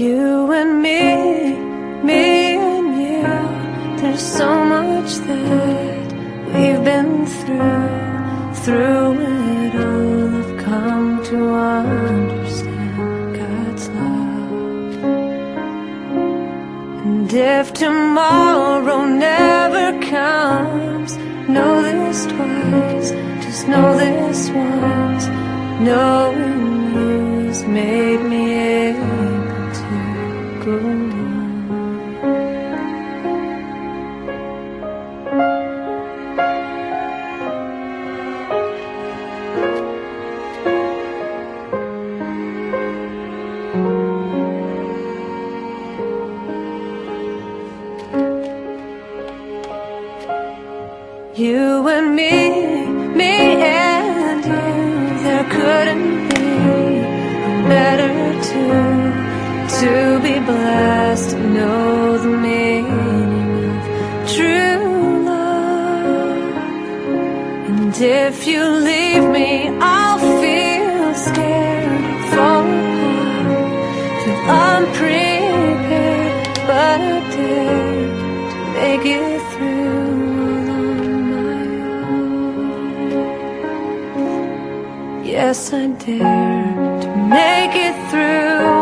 You and me, me and you. There's so much that we've been through. Through it all I've come to understand God's love. And if tomorrow never comes Know this twice, just know this once. Knowing you's made You and me, me and you There couldn't To be blessed to know the meaning of true love. And if you leave me, I'll feel scared Fall apart, feel unprepared But I dare to make it through on my own. Yes, I dare to make it through